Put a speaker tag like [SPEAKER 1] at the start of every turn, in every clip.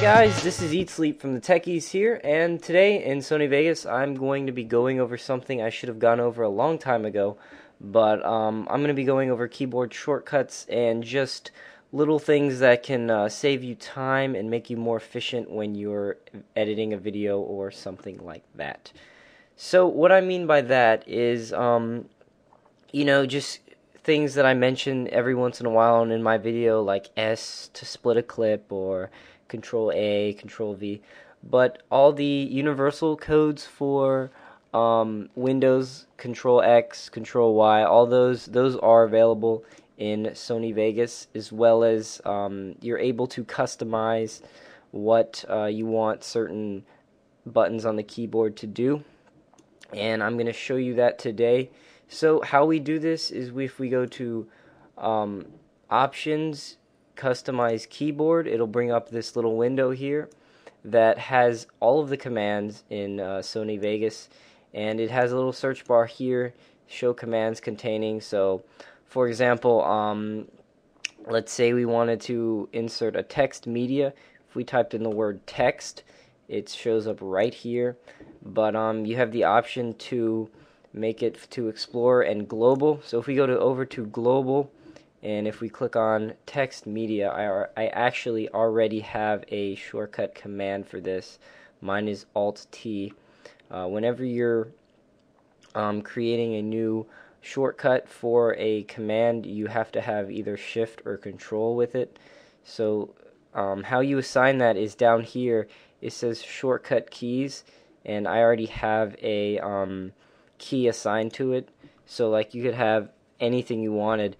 [SPEAKER 1] guys, this is Eat Sleep from the Techies here, and today in Sony Vegas I'm going to be going over something I should have gone over a long time ago, but um, I'm going to be going over keyboard shortcuts and just little things that can uh, save you time and make you more efficient when you're editing a video or something like that. So what I mean by that is, um, you know, just things that I mention every once in a while in my video, like S to split a clip or Control A, Control V. But all the universal codes for um, Windows, Control X, Control Y, all those those are available in Sony Vegas, as well as um, you're able to customize what uh, you want certain buttons on the keyboard to do. And I'm going to show you that today. So how we do this is if we go to um, options customize keyboard, it'll bring up this little window here that has all of the commands in uh, Sony Vegas and it has a little search bar here show commands containing. So for example um, let's say we wanted to insert a text media. If we typed in the word text it shows up right here. But um, you have the option to make it to explore and global. So if we go to over to global and if we click on text media I, I actually already have a shortcut command for this. Mine is alt T. Uh, whenever you're um, creating a new shortcut for a command you have to have either shift or control with it. So um, how you assign that is down here. It says shortcut keys and I already have a um, key assigned to it. So like you could have anything you wanted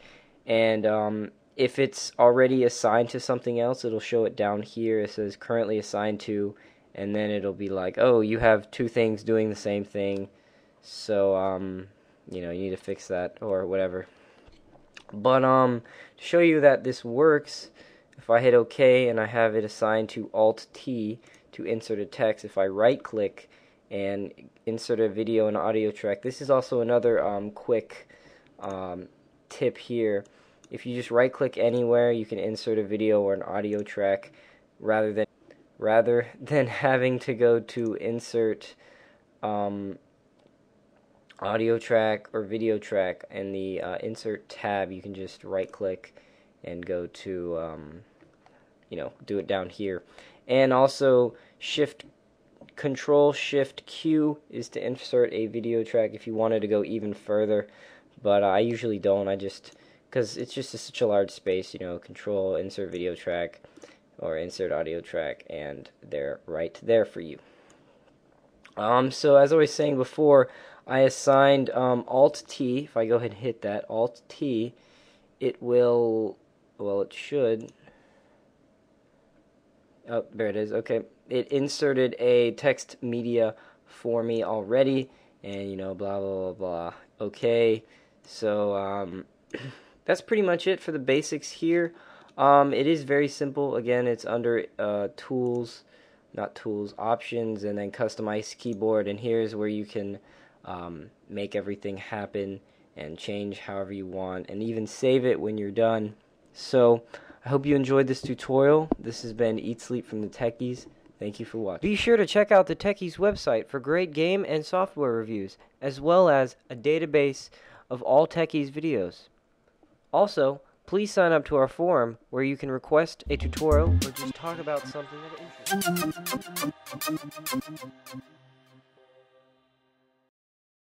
[SPEAKER 1] and um, if it's already assigned to something else it'll show it down here. It says currently assigned to and then it'll be like oh you have two things doing the same thing. So um, you know you need to fix that or whatever. But um to show you that this works if I hit OK and I have it assigned to Alt T to insert a text if I right click and insert a video and audio track this is also another um, quick um, tip here. If you just right click anywhere you can insert a video or an audio track rather than rather than having to go to insert um, audio track or video track in the uh, insert tab you can just right click and go to um, you know do it down here. And also shift control shift Q is to insert a video track if you wanted to go even further but I usually don't I just because it's just a, such a large space, you know, control, insert video track, or insert audio track, and they're right there for you. Um, so as I was saying before, I assigned um, Alt T. If I go ahead and hit that Alt T, it will. Well, it should. Oh, there it is. Okay, it inserted a text media for me already, and you know, blah blah blah blah. Okay, so um. that's pretty much it for the basics here. Um, it is very simple. Again, it's under uh, tools, not tools, options, and then customize keyboard. And here's where you can um, make everything happen and change however you want, and even save it when you're done. So I hope you enjoyed this tutorial. This has been Eat Sleep from the Techies. Thank you for watching. Be sure to check out the Techies website for great game and software reviews, as well as a database of all Techies videos. Also, please sign up to our forum where you can request a tutorial or just talk about something that interests you.